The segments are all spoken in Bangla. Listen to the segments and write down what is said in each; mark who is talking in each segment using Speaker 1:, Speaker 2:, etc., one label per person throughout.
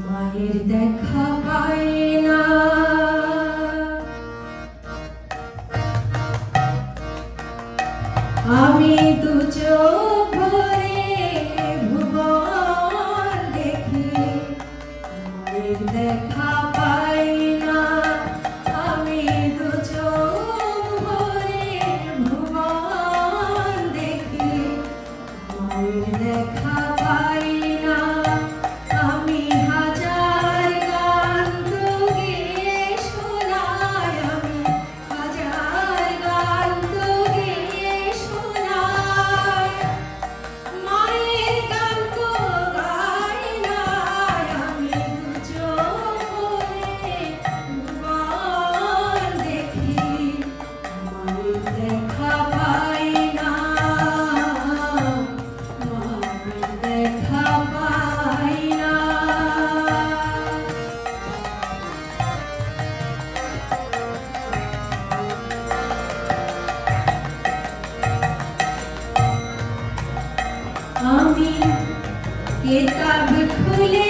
Speaker 1: মায়ের দেখা পায় না। আমি দু চোখ ভরে ভুবন দেখি দেখা ये कब खुले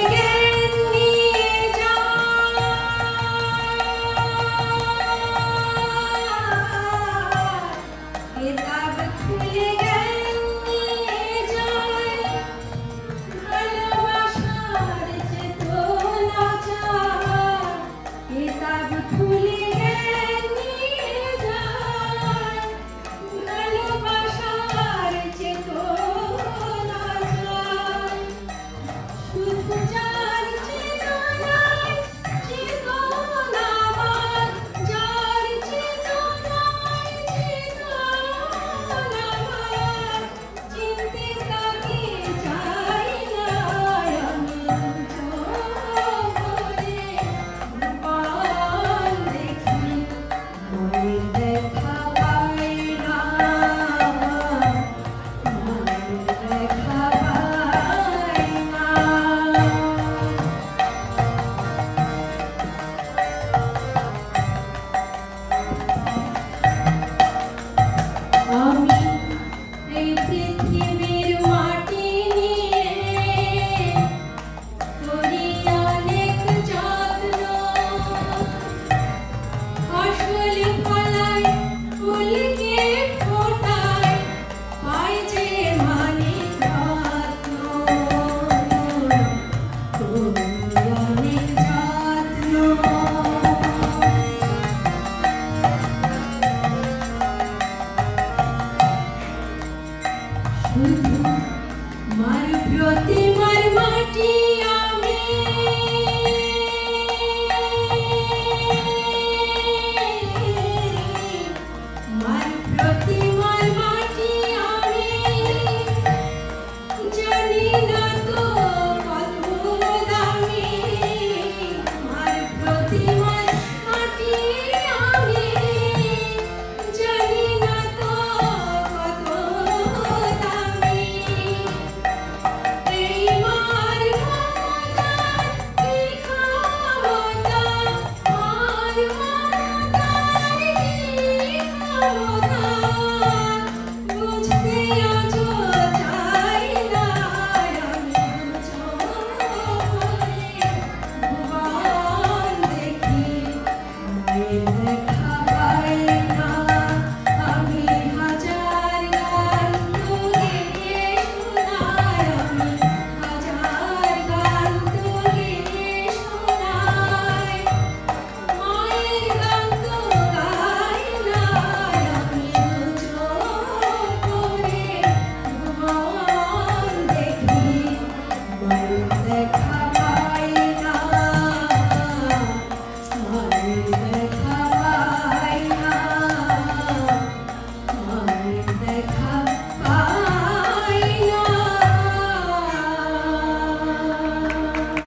Speaker 1: Mário Piotinho.